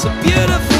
so beautiful.